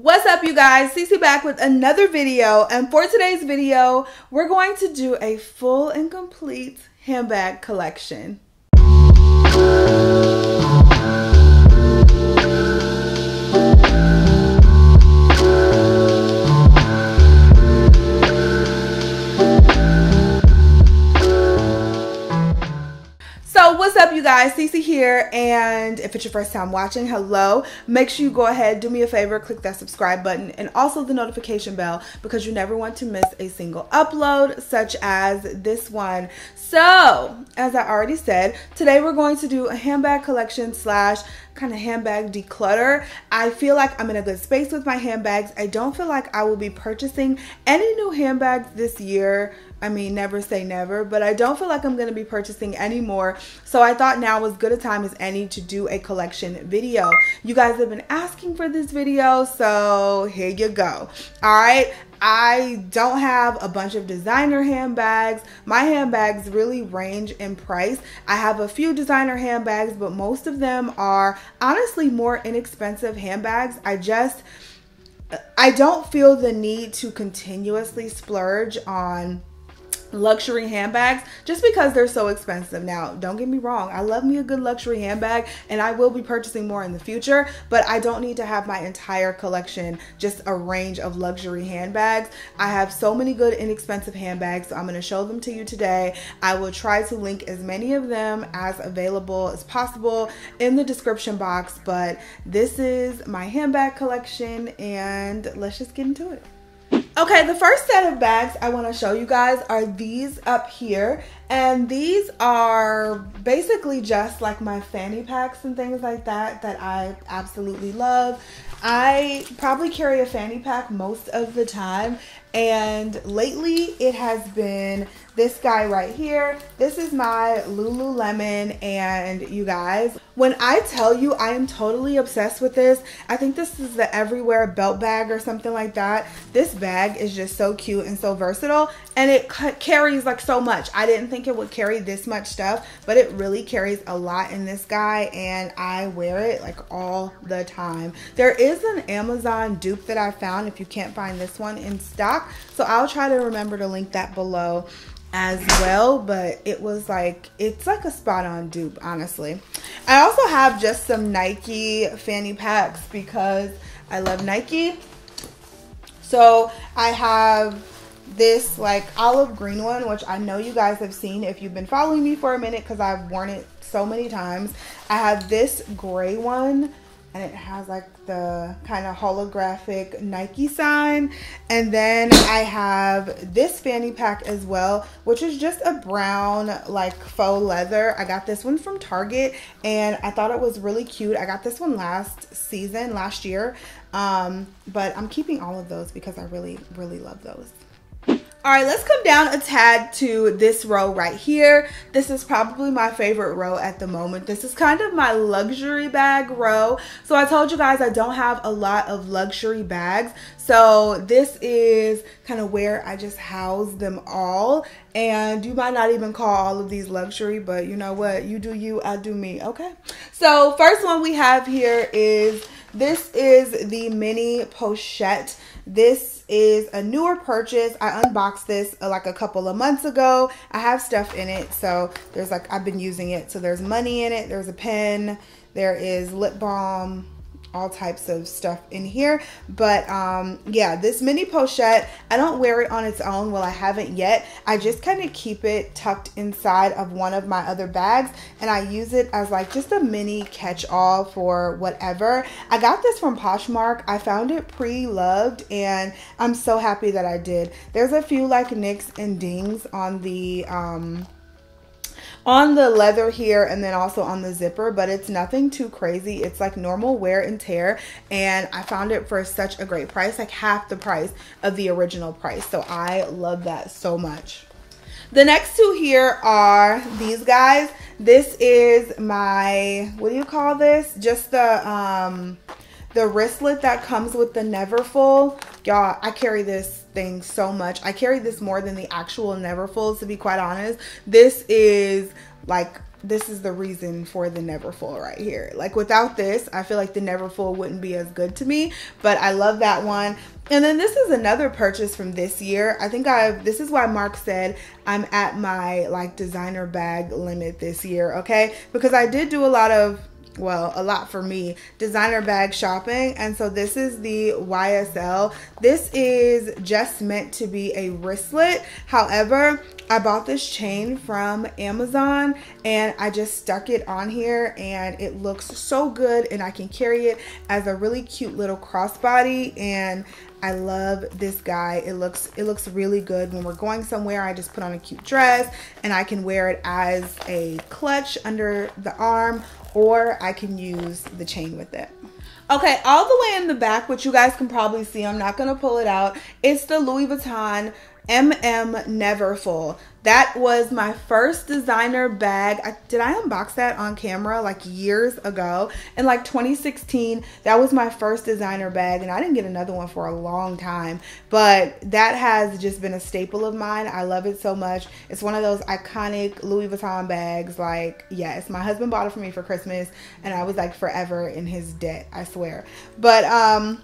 What's up you guys? Cece back with another video and for today's video we're going to do a full and complete handbag collection. What's up you guys? Cece here and if it's your first time watching hello. Make sure you go ahead do me a favor click that subscribe button and also the notification bell because you never want to miss a single upload such as this one. So as I already said today we're going to do a handbag collection slash kind of handbag declutter. I feel like I'm in a good space with my handbags. I don't feel like I will be purchasing any new handbags this year I mean, never say never, but I don't feel like I'm going to be purchasing anymore. So I thought now was good a time as any to do a collection video. You guys have been asking for this video, so here you go. All right. I don't have a bunch of designer handbags. My handbags really range in price. I have a few designer handbags, but most of them are honestly more inexpensive handbags. I just, I don't feel the need to continuously splurge on luxury handbags just because they're so expensive. Now, don't get me wrong, I love me a good luxury handbag and I will be purchasing more in the future, but I don't need to have my entire collection just a range of luxury handbags. I have so many good inexpensive handbags, so I'm going to show them to you today. I will try to link as many of them as available as possible in the description box, but this is my handbag collection and let's just get into it. Okay, the first set of bags I want to show you guys are these up here. And these are basically just like my fanny packs and things like that that I absolutely love. I probably carry a fanny pack most of the time. And lately it has been this guy right here. This is my Lululemon and you guys, when I tell you I am totally obsessed with this, I think this is the Everywhere belt bag or something like that. This bag is just so cute and so versatile and it carries like so much. I didn't think it would carry this much stuff, but it really carries a lot in this guy and I wear it like all the time. There is an Amazon dupe that I found if you can't find this one in stock. So I'll try to remember to link that below as well but it was like it's like a spot on dupe honestly. I also have just some nike fanny packs because i love nike. So i have this like olive green one which i know you guys have seen if you've been following me for a minute because i've worn it so many times. I have this gray one and it has like the kind of holographic Nike sign. And then I have this fanny pack as well, which is just a brown like faux leather. I got this one from Target and I thought it was really cute. I got this one last season, last year. Um, but I'm keeping all of those because I really, really love those. All right, let's come down a tad to this row right here. This is probably my favorite row at the moment. This is kind of my luxury bag row. So I told you guys I don't have a lot of luxury bags. So this is kind of where I just house them all. And you might not even call all of these luxury, but you know what? You do you, I do me, okay? So first one we have here is, this is the mini pochette. This is a newer purchase. I unboxed this uh, like a couple of months ago. I have stuff in it. So there's like, I've been using it. So there's money in it. There's a pen. There is lip balm all types of stuff in here. But um yeah this mini pochette i don't wear it on its own. Well i haven't yet. I just kind of keep it tucked inside of one of my other bags and i use it as like just a mini catch-all for whatever. I got this from poshmark. I found it pre-loved and i'm so happy that i did. There's a few like nicks and dings on the um on the leather here and then also on the zipper but it's nothing too crazy. It's like normal wear and tear and I found it for such a great price like half the price of the original price. So I love that so much. The next two here are these guys. This is my what do you call this? Just the um the wristlet that comes with the Neverfull y'all i carry this thing so much i carry this more than the actual Neverfull to be quite honest this is like this is the reason for the Neverfull right here. Like without this, I feel like the Neverfull wouldn't be as good to me, but I love that one. And then this is another purchase from this year. I think I this is why Mark said I'm at my like designer bag limit this year, okay? Because I did do a lot of well, a lot for me, designer bag shopping. And so this is the YSL. This is just meant to be a wristlet. However, I bought this chain from Amazon and I just stuck it on here and it looks so good and I can carry it as a really cute little crossbody and I love this guy. It looks it looks really good when we're going somewhere. I just put on a cute dress and I can wear it as a clutch under the arm or I can use the chain with it. Okay, all the way in the back, which you guys can probably see, I'm not gonna pull it out. It's the Louis Vuitton MM Neverfull. That was my first designer bag. I, did I unbox that on camera like years ago? In like 2016, that was my first designer bag, and I didn't get another one for a long time. But that has just been a staple of mine. I love it so much. It's one of those iconic Louis Vuitton bags. Like, yes, my husband bought it for me for Christmas, and I was like forever in his debt, I swear. But, um,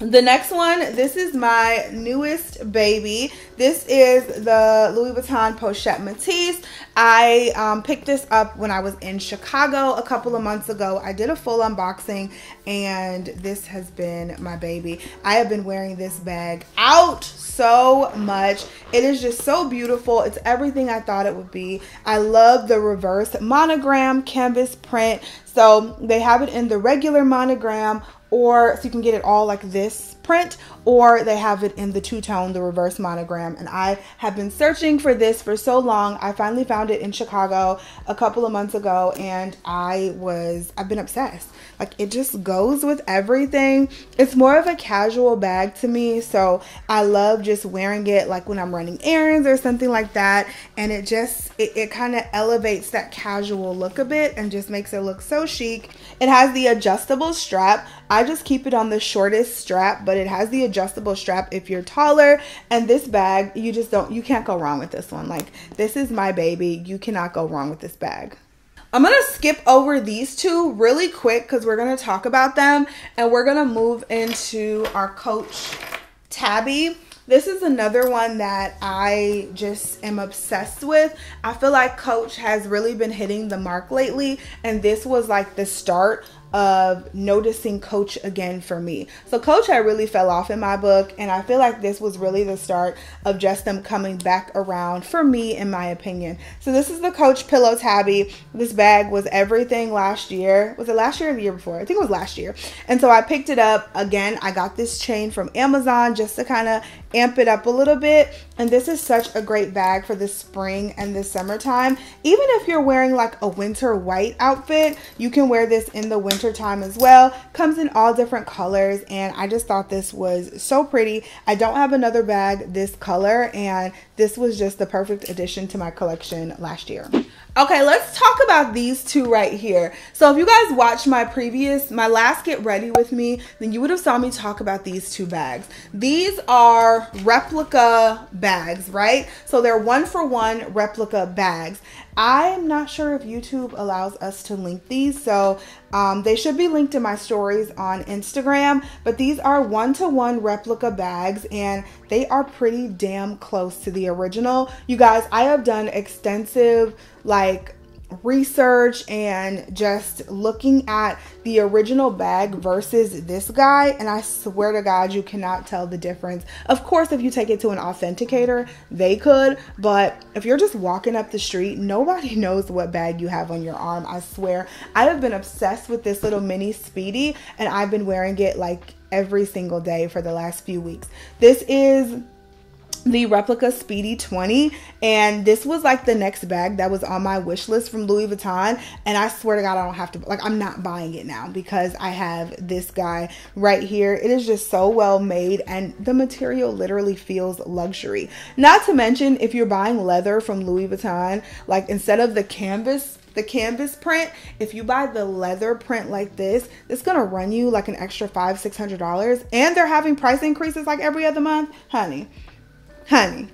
the next one, this is my newest baby. This is the Louis Vuitton Pochette Métis. I um, picked this up when I was in Chicago a couple of months ago. I did a full unboxing and this has been my baby. I have been wearing this bag out so much. It is just so beautiful. It's everything I thought it would be. I love the reverse monogram canvas print. So they have it in the regular monogram or so you can get it all like this print or they have it in the two-tone the reverse monogram. And i have been searching for this for so long. I finally found it in chicago a couple of months ago and i was i've been obsessed. Like it just goes with everything. It's more of a casual bag to me so i love just wearing it like when i'm running errands or something like that. And it just it, it kind of elevates that casual look a bit and just makes it look so chic. It has the adjustable strap. I just keep it on the shortest strap, but it has the adjustable strap if you're taller. And this bag, you just don't, you can't go wrong with this one. Like, this is my baby. You cannot go wrong with this bag. I'm going to skip over these two really quick because we're going to talk about them and we're going to move into our Coach Tabby. This is another one that I just am obsessed with. I feel like Coach has really been hitting the mark lately, and this was like the start of noticing coach again for me. So coach I really fell off in my book and I feel like this was really the start of just them coming back around for me in my opinion. So this is the coach pillow tabby. This bag was everything last year. Was it last year or the year before? I think it was last year. And so I picked it up again. I got this chain from Amazon just to kind of amp it up a little bit. And this is such a great bag for the spring and the summertime. Even if you're wearing like a winter white outfit, you can wear this in the winter time as well. Comes in all different colors and I just thought this was so pretty. I don't have another bag this color and this was just the perfect addition to my collection last year. Okay, let's talk about these two right here. So if you guys watched my previous, my last Get Ready With Me, then you would have saw me talk about these two bags. These are replica bags, right? So they're one for one replica bags. I'm not sure if YouTube allows us to link these, so um, they should be linked in my stories on Instagram. But these are one to one replica bags, and they are pretty damn close to the original. You guys, I have done extensive like research and just looking at the original bag versus this guy and I swear to God you cannot tell the difference. Of course if you take it to an authenticator they could but if you're just walking up the street nobody knows what bag you have on your arm I swear. I have been obsessed with this little mini speedy and I've been wearing it like every single day for the last few weeks. This is the replica Speedy 20 and this was like the next bag that was on my wish list from Louis Vuitton and I swear to god I don't have to like I'm not buying it now because I have this guy right here. It is just so well made and the material literally feels luxury. Not to mention if you're buying leather from Louis Vuitton like instead of the canvas the canvas print if you buy the leather print like this it's gonna run you like an extra five six hundred dollars and they're having price increases like every other month honey honey,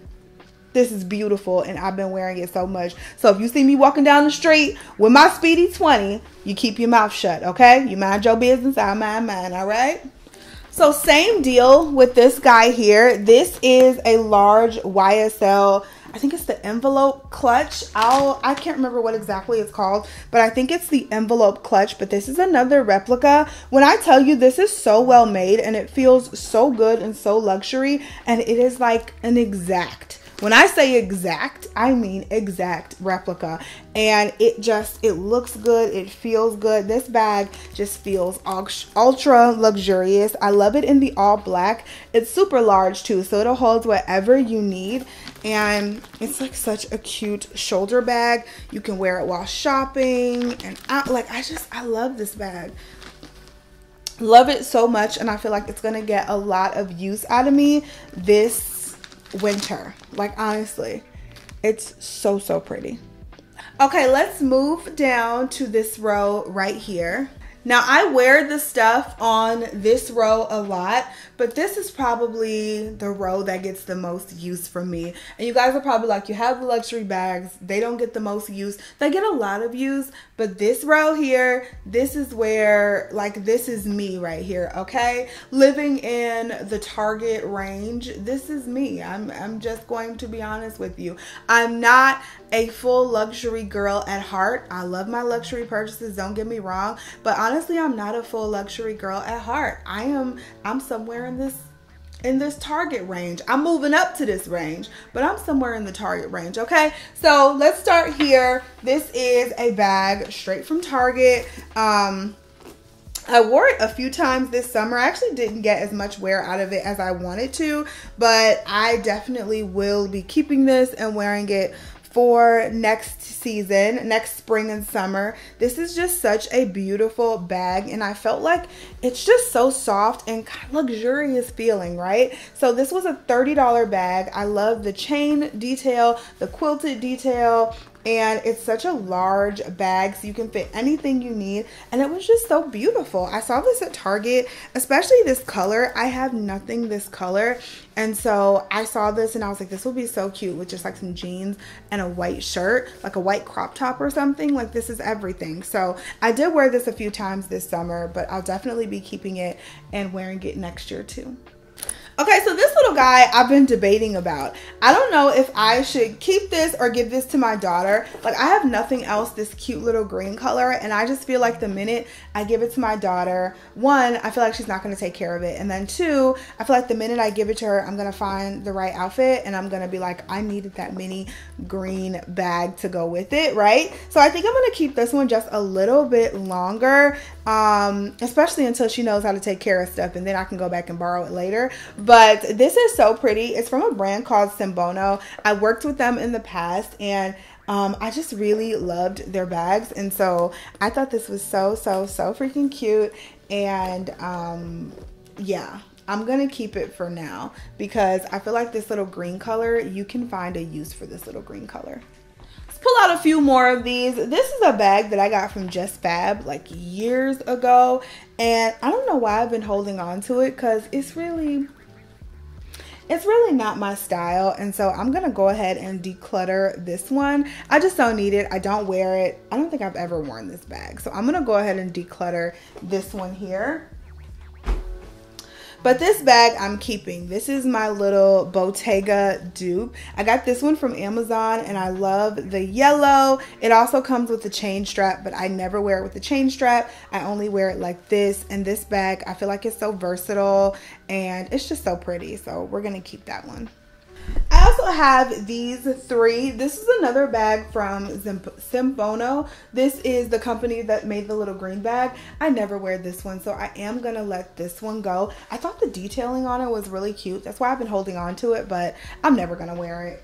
This is beautiful and I've been wearing it so much. So if you see me walking down the street with my Speedy 20, you keep your mouth shut, okay? You mind your business, I mind mine, all right? So same deal with this guy here. This is a large YSL I think it's the envelope clutch. I'll I can't remember what exactly it's called, but I think it's the envelope clutch, but this is another replica. When I tell you this is so well made and it feels so good and so luxury and it is like an exact when I say exact, I mean exact replica. And it just, it looks good. It feels good. This bag just feels ultra luxurious. I love it in the all black. It's super large too, so it'll hold whatever you need. And it's like such a cute shoulder bag. You can wear it while shopping. And I, like, I just, I love this bag love it so much and I feel like it's gonna get a lot of use out of me this winter. Like, honestly, it's so, so pretty. Okay, let's move down to this row right here. Now I wear the stuff on this row a lot, but this is probably the row that gets the most use from me. And you guys are probably like, you have the luxury bags, they don't get the most use. They get a lot of use, but this row here, this is where, like, this is me right here, okay? Living in the Target range, this is me. I'm, I'm just going to be honest with you. I'm not a full luxury girl at heart. I love my luxury purchases, don't get me wrong, but honestly, I'm not a full luxury girl at heart. I am I'm somewhere in this in this target range. I'm moving up to this range, but I'm somewhere in the target range, okay? So, let's start here. This is a bag straight from Target. Um I wore it a few times this summer. I actually didn't get as much wear out of it as I wanted to, but I definitely will be keeping this and wearing it for next season, next spring and summer. This is just such a beautiful bag and I felt like it's just so soft and kind of luxurious feeling, right? So this was a $30 bag. I love the chain detail, the quilted detail, and it's such a large bag so you can fit anything you need. And it was just so beautiful. I saw this at target especially this color. I have nothing this color. And so i saw this and i was like this will be so cute with just like some jeans and a white shirt like a white crop top or something. Like this is everything. So i did wear this a few times this summer but i'll definitely be keeping it and wearing it next year too Okay, so this little guy I've been debating about. I don't know if I should keep this or give this to my daughter. Like I have nothing else this cute little green color and I just feel like the minute I give it to my daughter, one, I feel like she's not going to take care of it. And then two, I feel like the minute I give it to her, I'm going to find the right outfit and I'm going to be like, I needed that mini green bag to go with it, right? So I think I'm going to keep this one just a little bit longer, um, especially until she knows how to take care of stuff and then I can go back and borrow it later. But this is so pretty. It's from a brand called Simbono. I worked with them in the past and um, I just really loved their bags. And so I thought this was so, so, so freaking cute. And um, yeah, I'm to keep it for now because I feel like this little green color, you can find a use for this little green color pull out a few more of these. This is a bag that I got from Just Fab like years ago. And I don't know why I've been holding on to it because it's really it's really not my style and so I'm gonna go ahead and declutter this one I just don't need it I don't wear it I don't think I've ever worn this bag so I'm gonna go ahead and declutter this one here but this bag I'm keeping. This is my little Bottega dupe. I got this one from Amazon and I love the yellow. It also comes with a chain strap, but I never wear it with a chain strap. I only wear it like this. And this bag, I feel like it's so versatile and it's just so pretty. So we're going to keep that one. I also have these three. This is another bag from Simbono. This is the company that made the little green bag. I never wear this one, so I am going to let this one go. I thought the detailing on it was really cute. That's why I've been holding on to it, but I'm never going to wear it.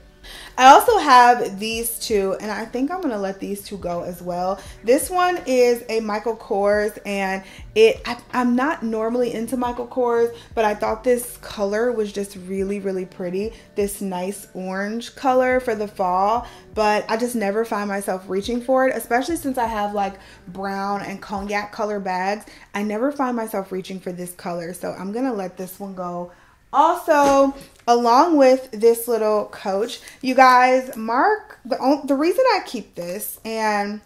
I also have these two, and I think I'm to let these two go as well. This one is a Michael Kors, and it I, am not normally into Michael Kors, but I thought this color was just really, really pretty. This nice orange color for the fall, but I just never find myself reaching for it, especially since I have like brown and cognac color bags. I never find myself reaching for this color, so I'm to let this one go Also, along with this little coach, you guys, Mark, the, the reason I keep this and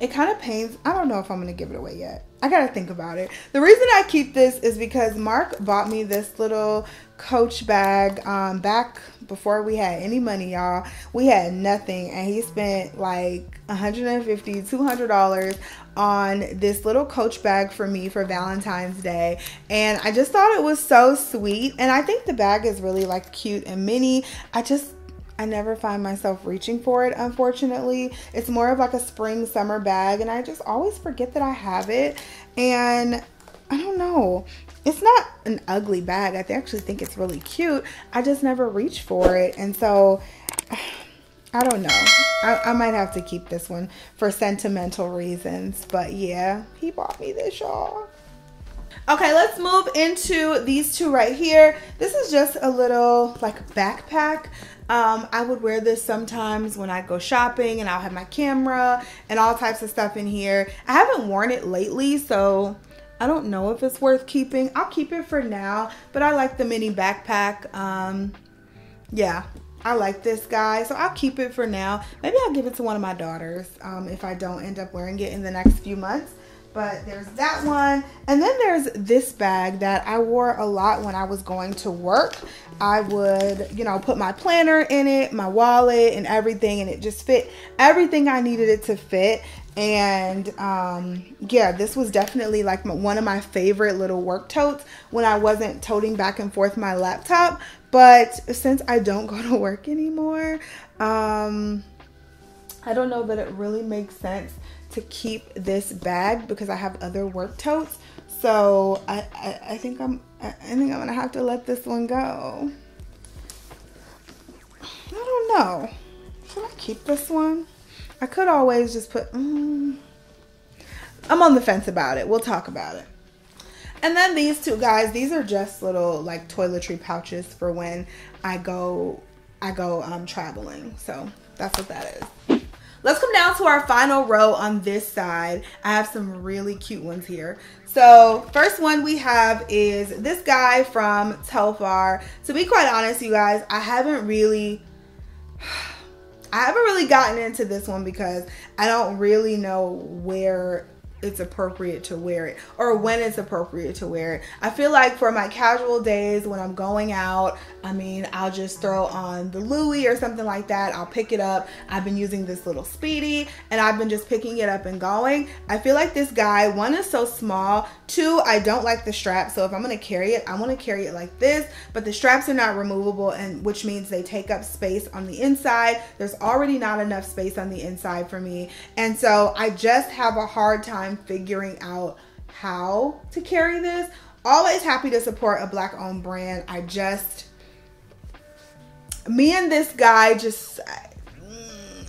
it kind of pains. I don't know if I'm going to give it away yet. I got to think about it. The reason I keep this is because Mark bought me this little coach bag um, back before we had any money, y'all. We had nothing, and he spent like 150 $200 on this little coach bag for me for Valentine's Day. And I just thought it was so sweet. And I think the bag is really like cute and mini. I just I never find myself reaching for it, unfortunately. It's more of like a spring summer bag, and I just always forget that I have it. And I don't know. It's not an ugly bag. I actually think it's really cute. I just never reach for it. And so I don't know. I, I might have to keep this one for sentimental reasons. But yeah, he bought me this, y'all. Okay, let's move into these two right here. This is just a little like backpack. Um, I would wear this sometimes when I go shopping and I'll have my camera and all types of stuff in here. I haven't worn it lately, so I don't know if it's worth keeping. I'll keep it for now, but I like the mini backpack. Um, yeah, I like this guy, so I'll keep it for now. Maybe I'll give it to one of my daughters um, if I don't end up wearing it in the next few months but there's that one. And then there's this bag that I wore a lot when I was going to work. I would, you know, put my planner in it, my wallet and everything, and it just fit everything I needed it to fit. And um, yeah, this was definitely like my, one of my favorite little work totes when I wasn't toting back and forth my laptop. But since I don't go to work anymore, um, I don't know that it really makes sense to keep this bag because I have other work totes. So I, I, I think I'm I think I'm gonna have to let this one go. I don't know. Should I keep this one? I could always just put. Mm, I'm on the fence about it. We'll talk about it. And then these two guys, these are just little like toiletry pouches for when I go I go um traveling. So that's what that is. Let's come down to our final row on this side. I have some really cute ones here. So first one we have is this guy from Telfar. To be quite honest, you guys, I haven't really... I haven't really gotten into this one because I don't really know where it's appropriate to wear it or when it's appropriate to wear it. I feel like for my casual days when I'm going out, I mean, I'll just throw on the Louis or something like that. I'll pick it up. I've been using this little Speedy and I've been just picking it up and going. I feel like this guy, one is so small. Two, I don't like the strap. So if I'm going to carry it, I want to carry it like this, but the straps are not removable and which means they take up space on the inside. There's already not enough space on the inside for me. And so I just have a hard time figuring out how to carry this. Always happy to support a black owned brand. I just, me and this guy just,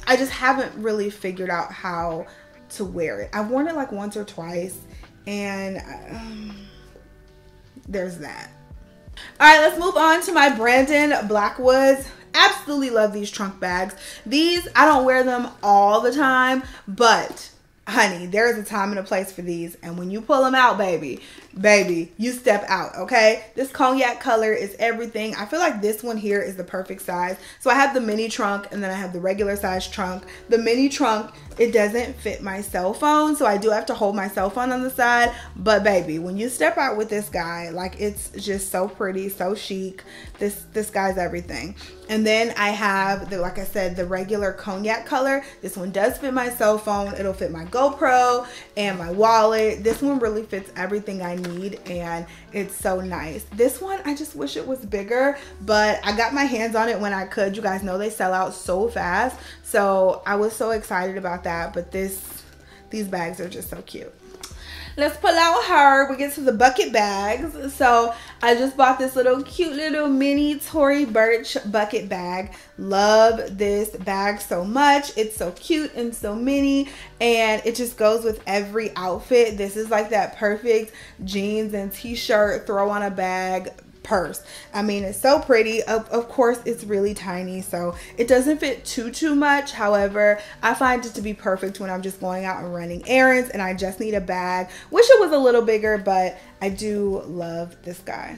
I just haven't really figured out how to wear it. I've worn it like once or twice and um, there's that. All right, let's move on to my Brandon Blackwoods. Absolutely love these trunk bags. These, I don't wear them all the time, but honey, there is a time and a place for these. And when you pull them out, baby, baby, you step out, okay? This cognac color is everything. I feel like this one here is the perfect size. So I have the mini trunk and then I have the regular size trunk. The mini trunk, it doesn't fit my cell phone. So I do have to hold my cell phone on the side. But baby, when you step out with this guy, like it's just so pretty, so chic. This, this guy's everything. And then I have the, like I said, the regular cognac color. This one does fit my cell phone. It'll fit my GoPro and my wallet. This one really fits everything I need and it's so nice. This one, I just wish it was bigger, but I got my hands on it when I could. You guys know they sell out so fast. So I was so excited about that, but this, these bags are just so cute let's pull out her. We get to the bucket bags. So I just bought this little cute little mini Tory Burch bucket bag. Love this bag so much. It's so cute and so mini and it just goes with every outfit. This is like that perfect jeans and t-shirt throw on a bag purse. I mean, it's so pretty. Of, of course, it's really tiny, so it doesn't fit too, too much. However, I find it to be perfect when I'm just going out and running errands and I just need a bag. Wish it was a little bigger, but I do love this guy.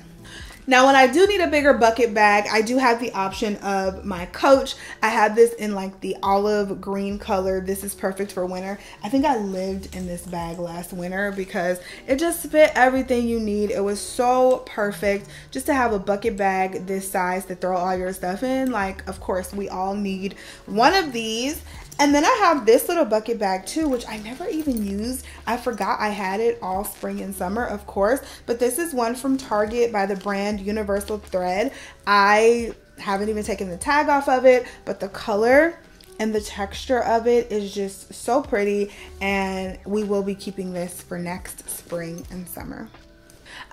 Now, when I do need a bigger bucket bag, I do have the option of my Coach. I have this in like the olive green color. This is perfect for winter. I think I lived in this bag last winter because it just fit everything you need. It was so perfect just to have a bucket bag this size to throw all your stuff in. Like, of course, we all need one of these. And then I have this little bucket bag too, which I never even used. I forgot I had it all spring and summer, of course. But this is one from Target by the brand Universal Thread. I haven't even taken the tag off of it, but the color and the texture of it is just so pretty. And we will be keeping this for next spring and summer.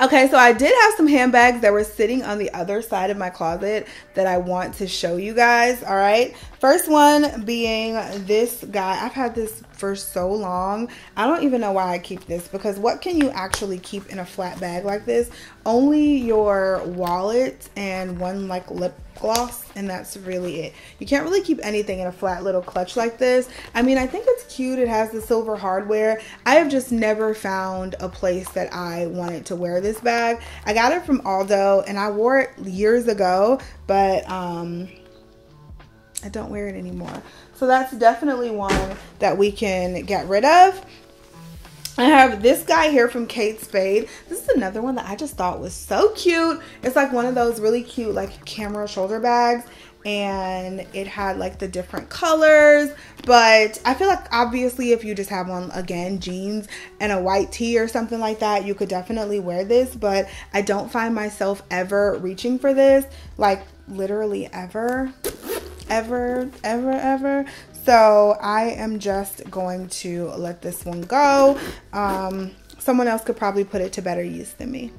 Okay, so I did have some handbags that were sitting on the other side of my closet that I want to show you guys. All right, first one being this guy. I've had this for so long. I don't even know why I keep this because what can you actually keep in a flat bag like this? Only your wallet and one like lip gloss and that's really it. You can't really keep anything in a flat little clutch like this. I mean, I think it's cute. It has the silver hardware. I have just never found a place that I wanted to wear this bag. I got it from Aldo and I wore it years ago, but um I don't wear it anymore. So that's definitely one that we can get rid of. I have this guy here from Kate Spade. This is another one that I just thought was so cute. It's like one of those really cute like camera shoulder bags and it had like the different colors but i feel like obviously if you just have one again jeans and a white tee or something like that you could definitely wear this but i don't find myself ever reaching for this like literally ever ever ever ever so I am just going to let this one go. Um, someone else could probably put it to better use than me.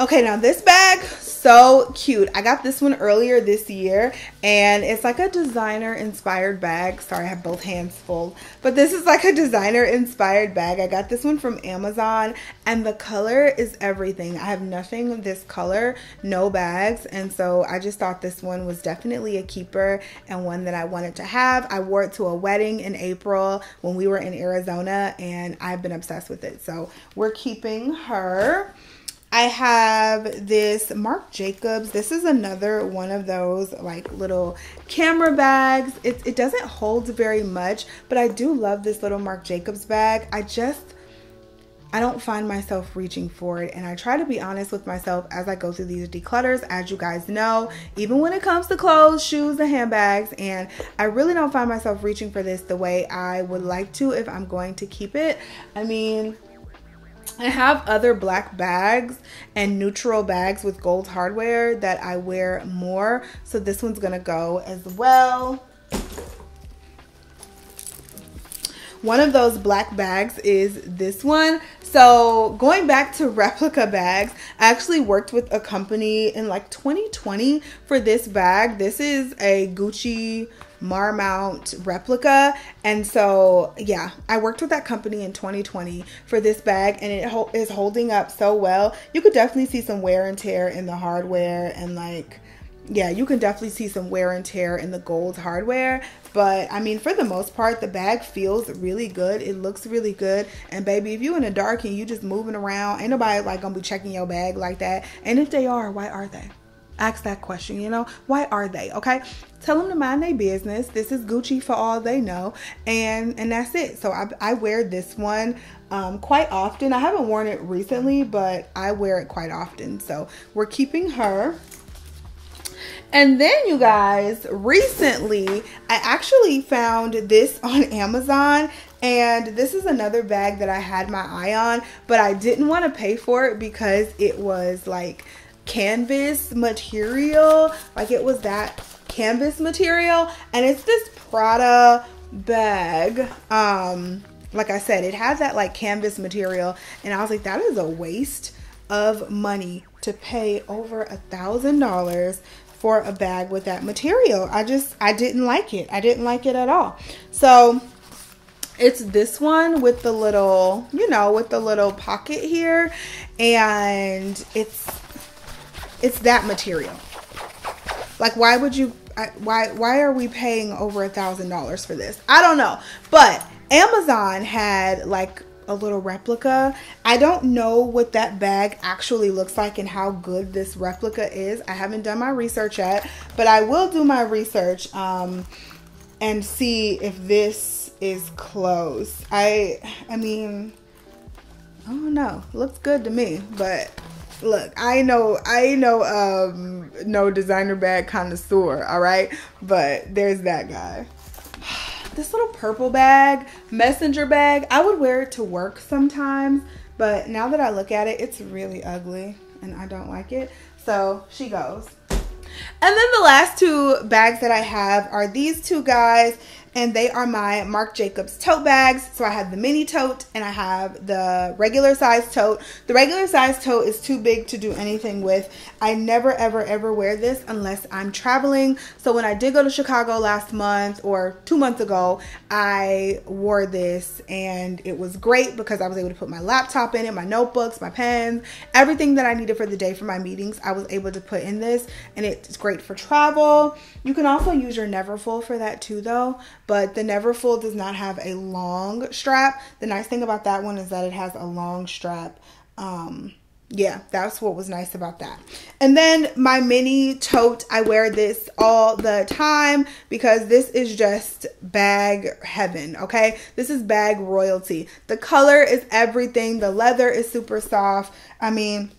Okay, now this bag, so cute. I got this one earlier this year and it's like a designer inspired bag. Sorry, I have both hands full. But this is like a designer inspired bag. I got this one from Amazon and the color is everything. I have nothing of this color, no bags. And so I just thought this one was definitely a keeper and one that I wanted to have. I wore it to a wedding in April when we were in Arizona and I've been obsessed with it. So we're keeping her. I have this Marc Jacobs. This is another one of those like little camera bags. It, it doesn't hold very much, but I do love this little Marc Jacobs bag. I just, I don't find myself reaching for it. And I try to be honest with myself as I go through these declutters, as you guys know, even when it comes to clothes, shoes, and handbags. And I really don't find myself reaching for this the way I would like to if I'm going to keep it. I mean, I have other black bags and neutral bags with gold hardware that I wear more. So this one's to go as well. One of those black bags is this one. So going back to replica bags, I actually worked with a company in like 2020 for this bag. This is a Gucci Marmont replica. And so, yeah, I worked with that company in 2020 for this bag and it ho is holding up so well. You could definitely see some wear and tear in the hardware and like, yeah, you can definitely see some wear and tear in the gold hardware. But I mean, for the most part, the bag feels really good. It looks really good. And baby, if you in the dark and you just moving around, ain't nobody like gonna be checking your bag like that. And if they are, why are they? Ask that question, you know, why are they? Okay. Tell them to mind their business. This is Gucci for all they know. And and that's it. So I, I wear this one um, quite often. I haven't worn it recently, but I wear it quite often. So we're keeping her. And then, you guys, recently I actually found this on Amazon. And this is another bag that I had my eye on, but I didn't want to pay for it because it was like canvas material. Like it was that canvas material. And it's this Prada bag. Um, like I said, it has that like canvas material. And I was like, that is a waste of money to pay over a thousand dollars for a bag with that material. I just, I didn't like it. I didn't like it at all. So it's this one with the little, you know, with the little pocket here. And it's it's that material. Like, why would you? Why why are we paying over a thousand dollars for this? I don't know, but Amazon had like a little replica. I don't know what that bag actually looks like and how good this replica is. I haven't done my research yet, but I will do my research um, and see if this is close. I, I mean, I don't know. Looks good to me, but look, I know, I know, um, no designer bag connoisseur, all right, but there's that guy. This little purple bag, messenger bag, I would wear it to work sometimes, but now that I look at it, it's really ugly and I don't like it. So she goes. And then the last two bags that I have are these two guys and they are my Marc Jacobs tote bags. So I have the mini tote and I have the regular size tote. The regular size tote is too big to do anything with. I never ever ever wear this unless I'm traveling. So when I did go to Chicago last month or two months ago, I wore this and it was great because I was able to put my laptop in it, my notebooks, my pens, everything that I needed for the day for my meetings, I was able to put in this and it's great for travel. You can also use your Neverfull for that too though but the Neverfull does not have a long strap. The nice thing about that one is that it has a long strap. Um, yeah, that's what was nice about that. And then my mini tote, I wear this all the time because this is just bag heaven, okay? This is bag royalty. The color is everything. The leather is super soft. I mean,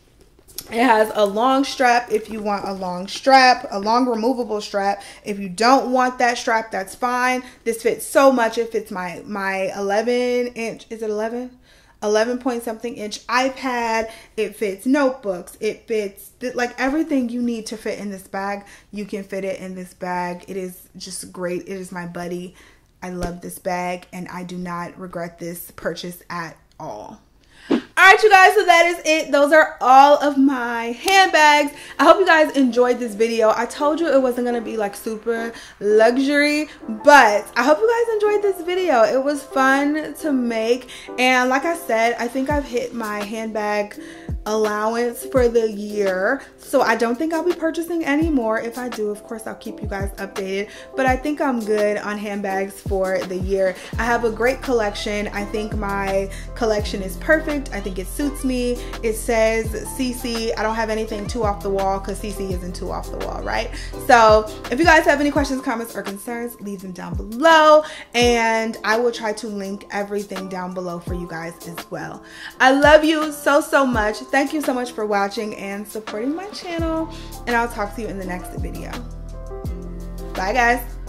it has a long strap if you want a long strap, a long removable strap. If you don't want that strap, that's fine. This fits so much. It fits my my 11 inch. Is it 11? 11 point something inch iPad. It fits notebooks. It fits like everything you need to fit in this bag. You can fit it in this bag. It is just great. It is my buddy. I love this bag and I do not regret this purchase at all all right you guys so that is it. Those are all of my handbags. I hope you guys enjoyed this video. I told you it wasn't gonna be like super luxury but i hope you guys enjoyed this video. It was fun to make and like i said i think i've hit my handbag allowance for the year. So i don't think i'll be purchasing any more. If i do of course i'll keep you guys updated. But i think i'm good on handbags for the year. I have a great collection. I think my collection is perfect. I think it suits me. It says Cece i don't have anything too off the wall because Cece isn't too off the wall right? So if you guys have any questions comments or concerns leave them down below. And i will try to link everything down below for you guys as well. I love you so so much Thank you so much for watching and supporting my channel. And I'll talk to you in the next video. Bye guys.